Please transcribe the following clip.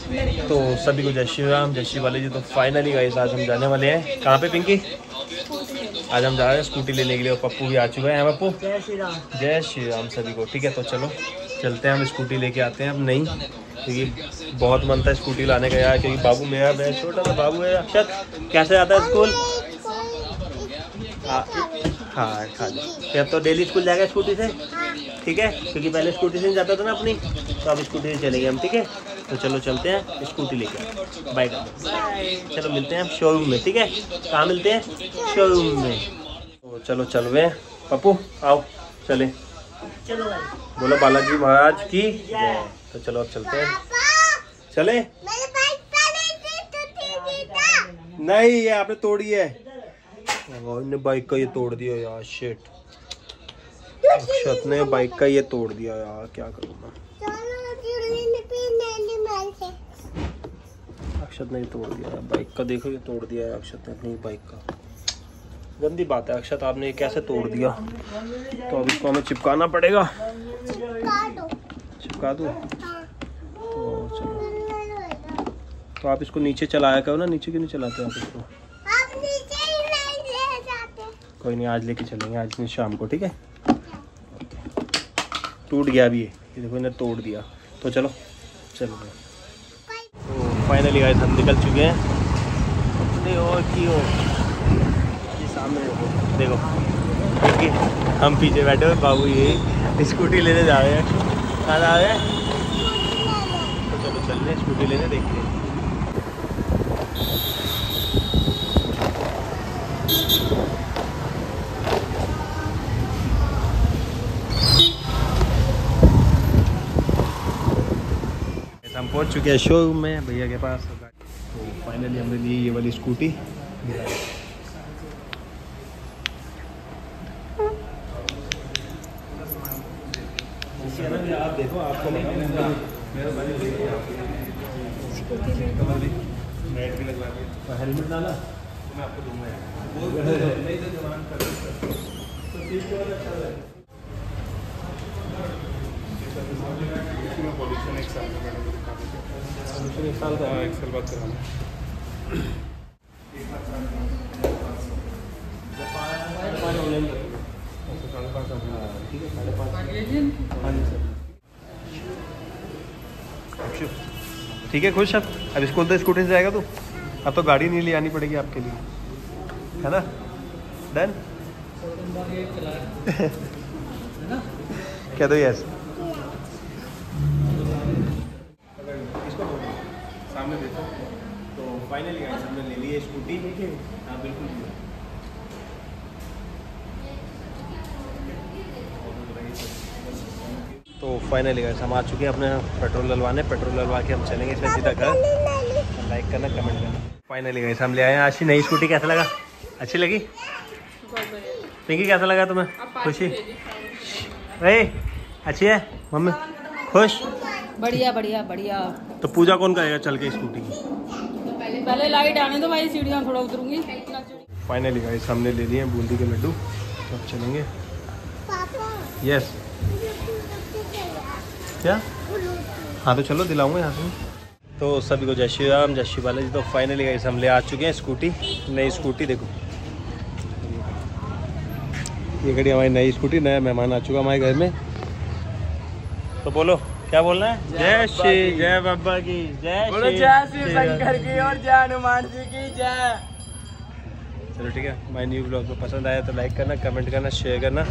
तो सभी को जय श्री राम जय श्री वाले जी तो फाइनली गाइस आज हम जाने वाले हैं। कहाँ पे पिंकी आज हम जा रहे हैं स्कूटी लेने के लिए और पप्पू भी आ चुके है। हाँ, पप्पू? जय श्री राम। जय श्री राम सभी को ठीक है? तो चलो चलते हैं हम स्कूटी लेके आते हैं। अब नहीं क्योंकि बहुत मन था स्कूटी लाने का यार क्योंकि बाबू मेरा मैं छोटा सा बाबू है। अक्षत कैसे आता है स्कूल हाँ हाँ खा लो। तो डेली स्कूल जाएगा स्कूटी से? ठीक है? क्योंकि पहले स्कूटी से नहीं जाता था ना अपनी तो अब स्कूटी से चलेंगे हम ठीक है? तो चलो चलते हैं स्कूटी लेके। बाइक चलो मिलते हैं हम शोरूम में ठीक है? कहाँ मिलते हैं? शोरूम में। तो चलो चल रहे हैं। पप्पू आओ चले। चलो बोलो बालाजी महाराज की तो चलो अब चलते हैं। चले। नहीं ये आपने तोड़ी है। और बाइक का ये तोड़ दिया यार शिट अक्षत ने बाइक का ये तोड़ दिया यार क्या करूँ मैं अक्षत ने तोड़ दिया बाइक का देखो ये तोड़ दिया है अक्षत ने अपनी बाइक का। गंदी बात है अक्षत आपने ये कैसे तोड़ दिया? तो अब इसको हमें चिपकाना पड़ेगा। चिपका दूँ। तो चलो। तो आप इसको नीचे चलाया करो ना नीचे क्यों नहीं चलाते आप इसको? कोई नहीं आज लेके चलेंगे आज नहीं शाम को ठीक है? टूट गया अभी ये देखो इन्हें तोड़ दिया। तो चलो चलो। फाइनली गाइस हम निकल चुके हैं। अपने और की ओर। ये सामने देखो। क्योंकि हम पीछे बैठे हुए बाबू ये स्कूटी लेने जा रहे हैं। कहाँ जा रहे हैं? तो चलो चल रहे हैं, स्कूटी लेने देखते हैं। पहुँच चुके हैं शोरूम में भैया के पास। तो फाइनली हमने ली ये वाली स्कूटी आप देखो आपको हेलमेट डाला मैं आपको दूँगा एक साल का एक साल बाद कराना ठीक है साढ़े पाँच हाँ? जी सर ठीक है खुश अब अब स्कूल तो स्कूटी से जाएगा तू? अब तो गाड़ी नहीं ले आनी पड़ेगी आपके लिए। है ना? डन क्या दो यस इसको सामने देखो तो फाइनली गाइस हमने ले ली है स्कूटी हाँ। बिल्कुल तो फाइनली गाइस हम आ चुके हैं अपने पेट्रोल डलवाने। पेट्रोल डलवा के हम चलेंगे इसमें सीधा घर। लाइक करना कमेंट करना। फाइनली गाइस हम ले आए हैं आशी। नई स्कूटी कैसा लगा? अच्छी लगी? पिंकी कैसा लगा तुम्हें? खुशी? अरे अच्छी है? मम्मी खुश? बढ़िया बढ़िया बढ़िया। तो पूजा कौन करेगा चल के स्कूटी की? पहले लाइट आने दो भाई, सीढ़ियाँ थोड़ा उतरूँगी। फाइनली गाइस हमने ले लिए बूंदी के लड्डू। तो अब चलेंगे। यस क्या? हाँ तो चलो, दिलाऊँगा यहाँ से। तो सभी को जय श्री राम, जय श्री बालाजी। तो फाइनली गाइस हम ले आ चुके हैं स्कूटी नई स्कूटी देखो। ये घड़ी हमारी नई स्कूटी नया मेहमान आ चुका हमारे घर में। तो बोलो। क्या बोलना है? जय श्री जय बाबा की जय श्री श्री शंकर की और जय हनुमान जी की जय। चलो ठीक है माय न्यू ब्लॉग को पसंद आया तो लाइक करना कमेंट करना शेयर करना।